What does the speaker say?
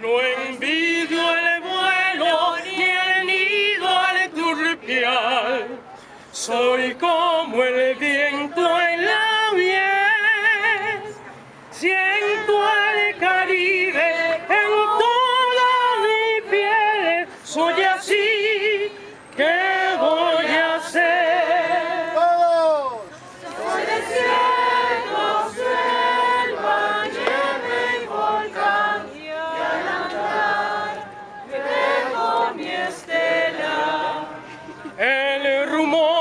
No envidio el vuelo ni el nido al turpial. Soy como el viento en la miel. Siento al Caribe en toda mi piel. Soy More.